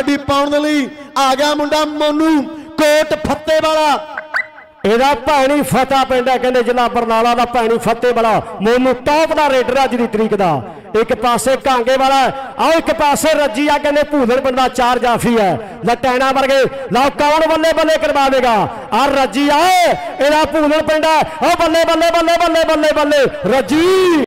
ਕਬੱਡੀ ਪਾਉਣ ਦੇ ਲਈ ਆ ਗਿਆ ਮੁੰਡਾ ਮੋਨੂ, ਕੋਟ ਫੱਤੇ ਵਾਲਾ। ਇਹਦਾ ਭੈਣੀ ਫਤਿਹ ਪਿੰਡ ਕਹਿੰਦੇ ਜ਼ਿਲ੍ਹਾ ਬਰਨਾਲਾ ਦਾ ਭੈਣੀ ਫਤਿਹ ਵਾਲਾ। ਮੋਨੂ ਟੌਪ ਦਾ ਰੇਡਰ ਅੱਜ ਦੀ ਤਰੀਕ ਦਾ। ਇੱਕ ਪਾਸੇ ਕਾਂਗੇ ਵਾਲਾ ਆਓ ਇੱਕ ਪਾਸੇ ਰੱਜੀ ਆ, ਕਹਿੰਦੇ ਭੂਲਣ ਪਿੰਡ ਦਾ ਚਾਰ ਜਾਫੀ ਹੈ। ਲਟੈਣਾ ਵਰਗੇ ਲਓ ਕੌਣ ਬੱਲੇ ਬੱਲੇ ਕਰਵਾ ਦੇਗਾ? ਆ ਰੱਜੀ ਆਏ ਇਹਦਾ ਭੂਲਣ ਪਿੰਡ ਹੈ, ਉਹ ਬੱਲੇ ਬੱਲੇ ਬੱਲੇ ਬੱਲੇ ਬੱਲੇ ਬੱਲੇ। ਰੱਜੀ!